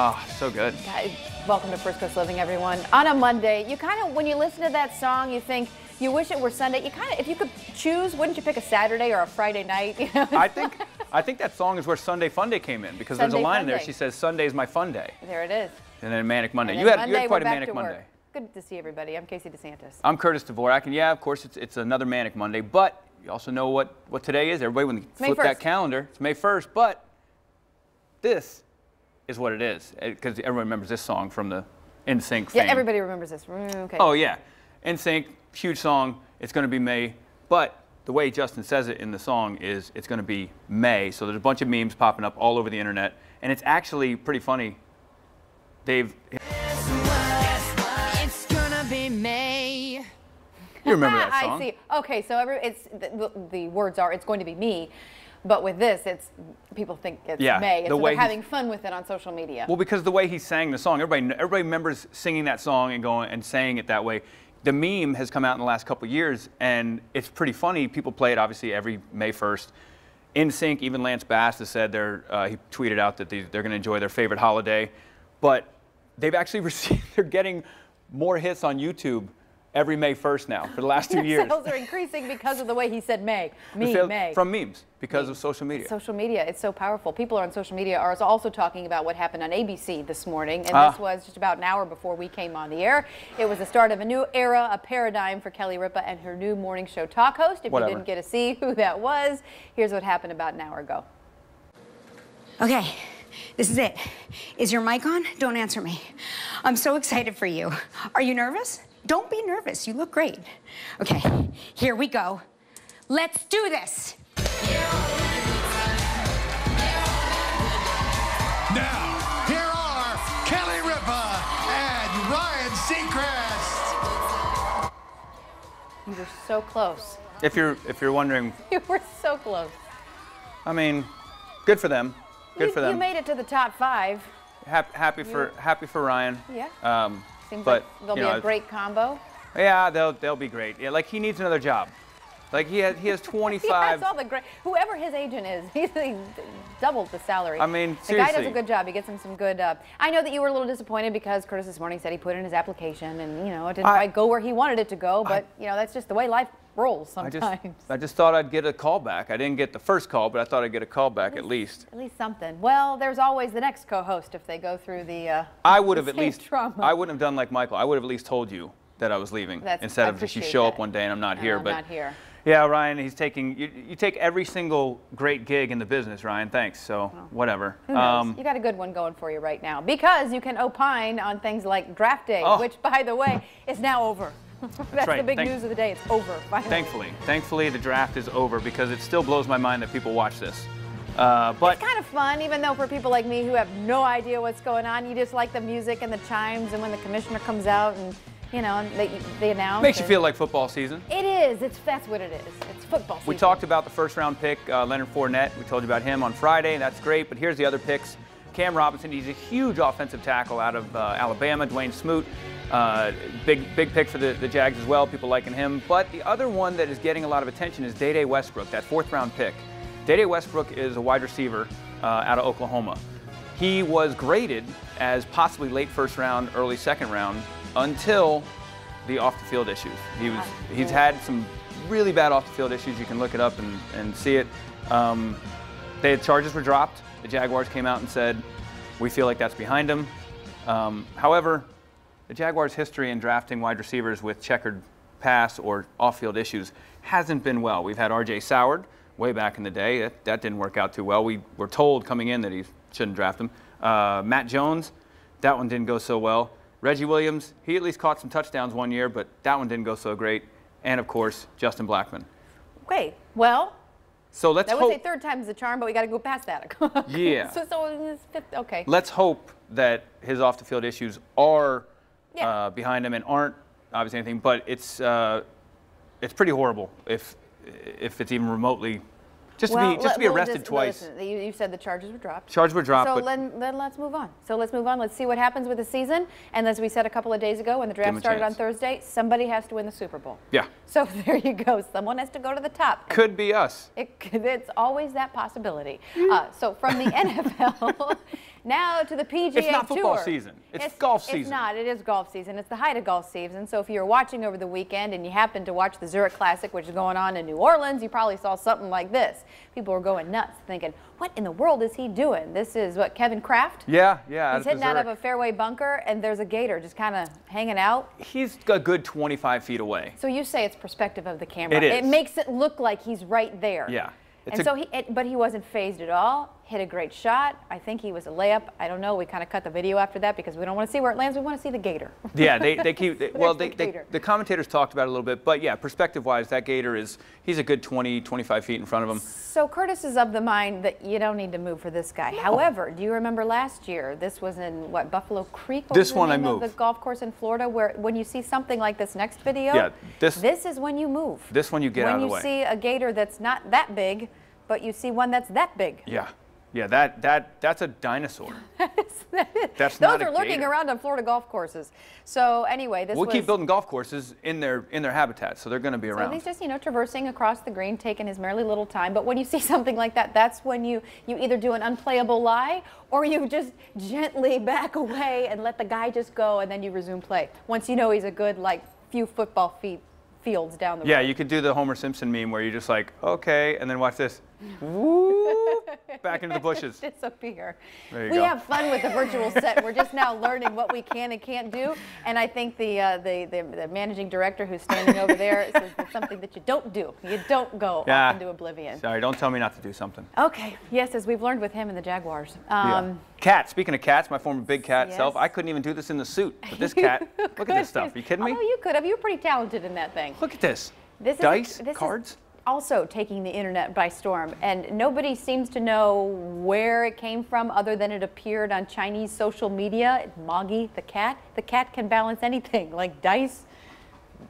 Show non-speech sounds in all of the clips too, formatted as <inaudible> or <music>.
Oh, so good. God, welcome to First Coast Living, everyone. On a Monday, you kind of, when you listen to that song, you think, you wish it were Sunday. You kind of, if you could choose, wouldn't you pick a Saturday or a Friday night? You <laughs> know? I think, I think that song is where Sunday Fun Day came in because Sunday there's a line in there. She says, "Sunday's my fun day," there it is. and then Manic Monday. And You then had, you Monday, had quite a Manic. Monday. Good to see everybody. I'm Casey DeSantis. I'm Curtis Dvorak, and yeah, of course, it's, it's another Manic Monday, but you also know what, what today is. Everybody, when you flip that calendar, it's May 1st, but this is what it is because everyone remembers this song from the NSYNC Yeah, everybody remembers this. Mm, Okay. Oh yeah, NSYNC, huge song. It's going to be May, but the way Justin says it in the song is it's going to be May. So there's a bunch of memes popping up all over the internet, and it's actually pretty funny. Dave, It's gonna be May. you remember that <laughs> song? I see. Okay, so every, it's the, the, the words are it's going to be me, but with this, it's people think it's Yeah, May, and the so way they're having fun with it on social media. Well, because the way he sang the song, everybody everybody remembers singing that song and going and saying it that way. The meme has come out in the last couple of years, and it's pretty funny. People play it obviously every May 1st. NSYNC, even Lance Bass has said they're, uh, he tweeted out that they, they're going to enjoy their favorite holiday, but they've actually <laughs> received they're getting more hits on YouTube every May 1st now for the last two <laughs> Their years. Sales are increasing because of the way he said May. Me, Sales- May. From memes because of social media. Social media, it's so powerful. People are on social media are also talking about what happened on ABC this morning, and Ah. this was just about an hour before we came on the air. It was the start of a new era, a paradigm for Kelly Ripa and her new morning show talk host. If Whatever. you didn't get to see <laughs> who that was, here's what happened about an hour ago. Okay, this is it. Is your mic on? Don't answer me. I'm so excited for you. Are you nervous? Don't be nervous. You look great. Okay, here we go. Let's do this. Now, here are Kelly Ripa and Ryan Seacrest. You were so close. If you're if you're wondering, <laughs> You were so close. I mean, good for them. Good you, for them. You made it to the top five. Happy, happy for happy for Ryan. Yeah. Um, Seems but like there'll you be know, a great combo. Yeah, they'll they'll be great. Yeah, like he needs another job. Like he has he has He <laughs> 25. has all the great. Whoever his agent is, <laughs> he's he doubled the salary. I mean, the guy does a good job. He gets him some good. Uh, I know that you were a little disappointed because Curtis this morning said he put in his application and you know it didn't I- quite go where he wanted it to go. But you know that's just the way life rolls I just I just thought I'd get a call back. I didn't get the first call, but I thought I'd get a call back at least. At least something. Well, there's always the next co-host if they go through the. Uh, I would have at least trauma. I wouldn't have done like Michael. I would have at least told you that I was leaving That's- instead of just you show up one day and I'm not And here. I'm but not here. Yeah, Ryan, he's taking you, you take every single great gig in the business, Ryan. Thanks. So whatever. Who knows? Um, you got a good one going for you right now because you can opine on things like draft day, Oh. which, by the way, is now over. That's right. the big Thank- news of the day. It's over. Finally. Thankfully, thankfully the draft is over because it still blows my mind that people watch this. Uh, but It's kind of fun, even though for people like me who have no idea what's going on, you just like the music and the chimes, and when the commissioner comes out and you know and they they announce. makes you feel like football season. It is. It's that's what it is. It's football. Season. We talked about the first round pick, uh, Leonard Fournette. We told you about him on Friday. That's great. But here's the other picks. Cam Robinson, he's a huge offensive tackle out of uh, Alabama. Dawuane Smoot, uh, big big pick for the, the Jags as well. People liking him. But the other one that is getting a lot of attention is Dede Westbrook, that fourth round pick. Day Westbrook is a wide receiver uh, out of Oklahoma. He was graded as possibly late first round, early second round until the off the field issues. He was he's had some really bad off the field issues. You can look it up and, and see it. Um, the charges were dropped. The Jaguars came out and said, we feel like that's behind him. Um, however, the Jaguars' history in drafting wide receivers with checkered pass or off-field issues hasn't been well. We've had R. Jay Soward way back in the day. That, that didn't work out too well. We were told coming in that he shouldn't draft him. Uh, Matt Jones, that one didn't go so well. Reggie Williams, he at least caught some touchdowns one year, but that one didn't go so great. And of course, Justin Blackmon. Okay. Well, So let's that hope. was a third time's the charm, but we got to go past that. <laughs> Yeah. so so. Okay. let's hope that his off the field issues are Yeah. uh, behind them and aren't obviously anything, but it's uh, it's pretty horrible if if it's even remotely just to be just to be well, arrested just- twice. listen, you, you said the charges were dropped. Charges were dropped, So but then, then let's move on. So let's move on. Let's see what happens with the season. And as we said a couple of days ago when the draft a started on. Thursday, somebody has to win the Super Bowl. yeah, So <laughs> there you go. Someone has to go to the top. could be us. It, it's always that possibility. Uh, so from the <laughs> NFL, Now to the PGA It's not football Tour. season. It's golf season. It's not. It is golf season. It's the height of golf season. So if you were watching over the weekend and you happened to watch the Zurich Classic, which is going on in New Orleans, you probably saw something like this. People were going nuts, thinking, "What in the world is he doing?" This is what Kevin Kraft. Yeah, yeah. He's hitting out of a fairway bunker, and there's a gator just kind of hanging out. He's a good 25 feet away. So you say it's perspective of the camera. It is. It makes it look like he's right there. Yeah. It's And a- so he, it, but he wasn't phased at all. Hit a great shot. I think he was a layup. I don't know. We kind of cut the video after that because we don't want to see where it lands. We want to see the gator. <laughs> Yeah, they, they keep, they, <laughs> well, they, the they, the commentators talked about it a little bit, but yeah, perspective-wise, that gator is, he's a good 20, 25 feet in front of him. So Curtis is of the mind that you don't need to move for this guy. However, do you remember last year? This was in what Buffalo Creek. This the one I moved. the golf course in Florida, where when you see something like this next video, Yeah, this- this is when you move. This one you get when out of the way. When you see a gator that's not that big, but you see one that's that big. Yeah, yeah, that, that, that's a dinosaur. <laughs> That's Those not a are lurking around on Florida golf courses. So anyway, this We'll was. keep building golf courses in their, in their habitat, so they're gonna be So around. he's just, you know, traversing across the green, taking his merely little time. But when you see <laughs> something like that, that's when you, you either do an unplayable lie or you just gently back away and let the guy just go and then you resume play. Once you know he's a good, like, few football feet fields down the Yeah, road. you could do the Homer Simpson meme where you're just like, okay, and then watch this. Whoop, back into the <laughs> bushes. disappear. There you we go. have fun with the virtual set. We're just now learning what we can and can't do. And I think the, uh, the, the, the managing director who's standing over there says something that you don't do. You don't go Yeah. off into oblivion. Sorry, don't tell me not to do something. Okay. Yes, as we've learned with him and the Jaguars. Um, Yeah. Cat, speaking of cats, my former big cat self, I couldn't even do this in the suit. But this <laughs> cat, look at this <laughs> stuff. Are you kidding me? Although you could have. You're pretty talented in that thing. Look at this. This is Dice, this is cards. Also taking the internet by storm, and nobody seems to know where it came from, other than it appeared on Chinese social media. Moggy, the cat. The cat can balance anything, like dice,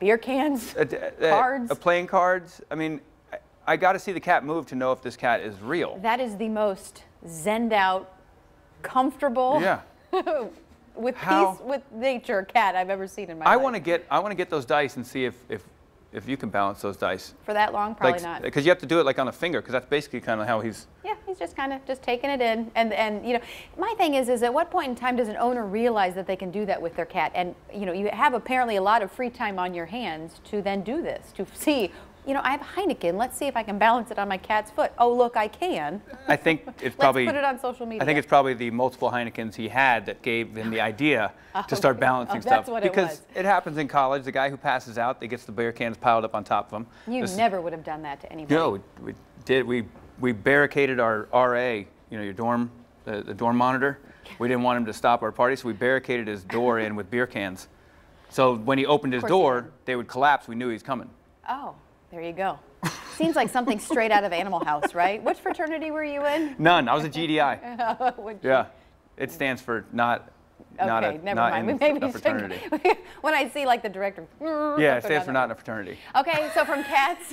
beer cans, Uh, uh, cards. uh, playing cards. I mean, I, I got to see the cat move to know if this cat is real. that is the most zenned out, comfortable, Yeah. <laughs> with How- peace with nature cat I've ever seen in my I life. want to get I want to get those dice and see if if if you can balance those dice. for that long, probably not. Because you have to do it like on a finger, because that's basically kind of how he's. Yeah, he's just kind of just taking it in, and and you know, my thing is, is at what point in time does an owner realize that they can do that with their cat? And you know, you have apparently a lot of free time on your hands to then do this, to see, you know, I have Heineken. Let's see if I can balance it on my cat's foot. Oh, look, I can. I think <laughs> it's probably. Let's put it on social media. I think it's probably the multiple Heinekens he had that gave him the idea to <laughs> oh, start okay. balancing Oh, stuff. that's what it because it happens in college. The guy who passes out, they gets the beer cans piled up on top of him. You This- never would have done that to anybody. No, we, we did. We we barricaded our RA, you know, your dorm, the, the dorm monitor. We didn't want him to stop our party, so we barricaded his door in with beer cans. So when he opened his door, they would collapse. We knew he was coming. Oh, there you go. Seems like something straight out of Animal House, right? Which fraternity were you in? None. I was a GDI. <laughs> Oh, yeah, it stands for not. Not Okay, a, never not mind. in We <laughs> maybe a should- fraternity. <laughs> when I see like the director. <laughs> Yeah, it stands for not in a fraternity. Okay, so from cats,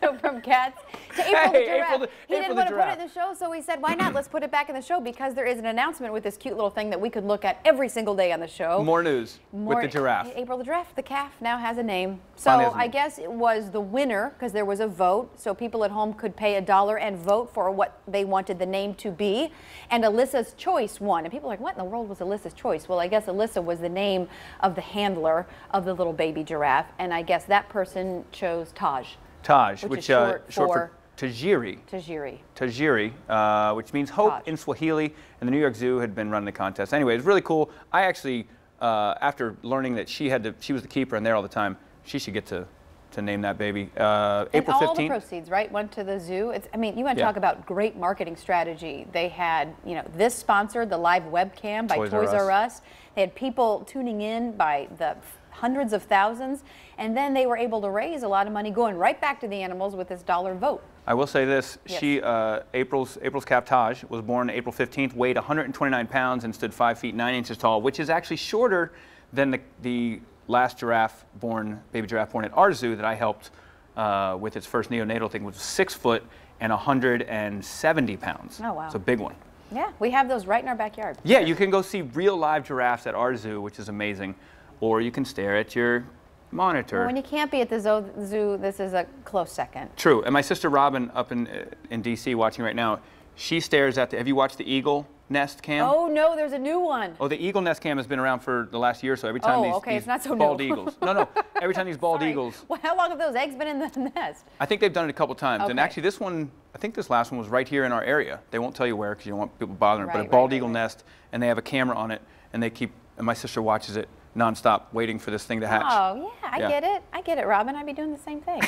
so from cats to April the giraffe. April the- he April didn't want to put it in the show, so we said, why not? Let's put it back in the show because there is an announcement with this cute little thing that we could look at every single day on the show. More news More- with the giraffe. April the giraffe, the calf now has a name. So Finally has a I guess it was the winner because there was a vote. So people at home could pay a dollar and vote for what they wanted the name to be. And Alyssa's Choice won. And people are like, what in the world was Alyssa's Choice? Well, I guess Alyssa was the name of the handler of the little baby giraffe. And I guess that person chose Taj, Taj, which which, is uh, short short for- for Tajiri. Tajiri. Tajiri, uh, which means hope Taj. in Swahili, and the New York Zoo had been running the contest. Anyway, it was really cool. I actually, uh, after learning that she had to, she was the keeper and there all the time, she should get to, to name that baby. Uh, April all 15th. the proceeds, right, went to the zoo. It's, I mean, you want to Yeah. talk about great marketing strategy. They had, you know, this sponsored the live webcam by Toys Toys, R R Us. Us. They had people tuning in by the hundreds of thousands, and then they were able to raise a lot of money going right back to the animals with this dollar vote. I will say this: Yes. she, uh, April's April's Taj, was born April 15th, weighed 129 pounds, and stood 5 feet 9 inches tall, which is actually shorter than the, the last giraffe born, baby giraffe born at our zoo that I helped uh, with its first neonatal thing, was six foot and 170 pounds. Oh, wow. It's a big one. Yeah, we have those right in our backyard. Yeah, you can go see real live giraffes at our zoo, which is amazing, or you can stare at your monitor. When you can't be at the zoo, zoo, this is a close second. True. And my sister Robin up in uh, in DC watching right now, she stares at the have you watched the eagle Nest cam. Oh no, there's a new one. Oh, the Eagle Nest cam has been around for the last year or so. Every time Oh, these, okay, these it's not so bald new. eagles. No, no. <laughs> Every time these bald Sorry. eagles. Well, how long have those eggs been in the <laughs> nest? I think they've done it a couple times. And actually, this one, I think this last one was right here in our area. They won't tell you where because you don't want people bothering. but a bald right, eagle right, right. nest, and they have a camera on it, and they keep. And my sister watches it nonstop, waiting for this thing to hatch. Oh yeah, I Yeah. get it. I get it, Robin. I'd be doing the same thing.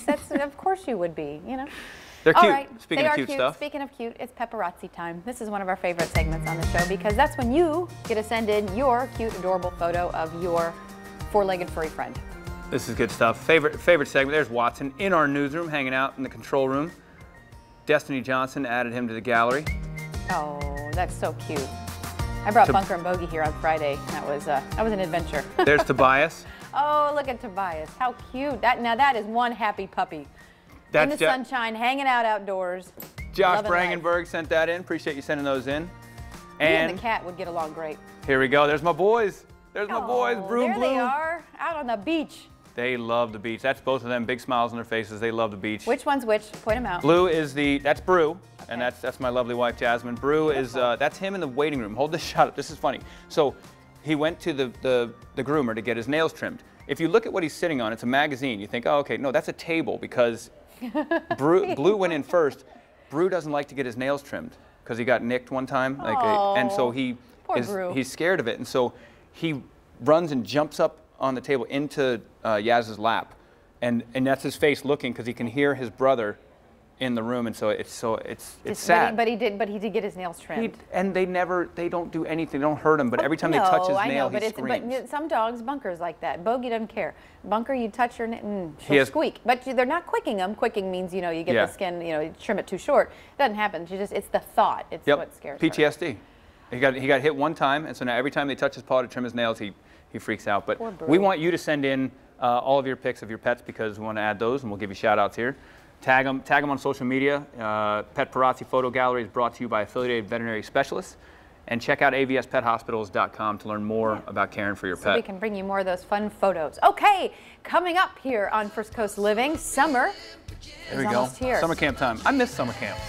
<laughs> That's, of course you would be. You know. They're cute. right. Speaking they of are cute cute. stuff. Speaking of cute, it's paparazzi time. This is one of our favorite segments on the show because that's when you get to send in your cute, adorable photo of your four-legged furry friend. This is good stuff. Favorite favorite segment. There's Watson in our newsroom, hanging out in the control room. Destiny Johnson added him to the gallery. Oh, that's so cute. I brought To- Bunker and Bogey here on Friday. That was uh, that was an adventure. <laughs> There's Tobias. oh, look at Tobias. How cute. That now that is one happy puppy. That's in the sunshine, hanging out outdoors. Josh loving life. Brangenberg sent that in. Appreciate you sending those in. And And the cat would get along great. here we go. There's my boys. There's my boys, Oh, Brew and there Blue. they are, out on the beach. They love the beach. That's both of them. Big smiles on their faces. They love the beach. Which one's which? Point them out. Blue is the that's Brew, and that's that's my lovely wife Jasmine. Brew is uh, that's him in the waiting room. Hold this <laughs> shot up. This is funny. So he went to the, the the groomer to get his nails trimmed. If you look at what he's sitting on, it's a magazine. You think, oh, okay, no, that's a table because Brew, <laughs> Blue went in first. Brew doesn't like to get his nails trimmed because he got nicked one time, like, a, and so Oh, he poor is Brew. he's scared of it, and so he runs and jumps up on the table into uh, Yaz's lap, and and that's his face looking because he can hear his brother in the room, and so it's so it's it's Just- sad. But he, but he did. But he did get his nails He- trimmed. and they never they don't do anything. They don't hurt him, but every time they touch his no, I nail, know, but he it's screams. but some dogs, Bunker's like that. Bogey doesn't care. Bunker, you touch your nail, mm, He she'll has- squeak. But they're not quicking them. Quicking means you know you get Yeah. the skin, you know, you trim it too short. It doesn't happen. She just it's the thought. It's Yep. what scares her. PTSD. He got he got hit one time, and so now every time they touch his paw to trim his nails, he he freaks out. But we want you to send in uh, all of your pics of your pets because we want to add those, and we'll give you shout outs here. Tag them, tag them on social media. Uh, Pet Parazzi Photo Gallery is brought to you by affiliated veterinary specialists. And check out avspethospitals.com to learn more about caring for your So we can bring you more of those fun photos. Okay, coming up here on First Coast Living, summer. There we is go. almost here. Summer camp time. I miss summer camp. <sighs>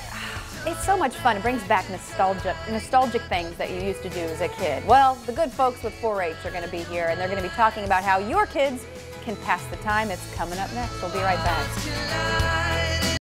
It's so much fun. It brings back nostalgic, nostalgic things that you used to do as a kid. Well, the good folks with 4-H are going to be here, and they're going to be talking about how your kids can pass the time. It's coming up next. We'll be right back.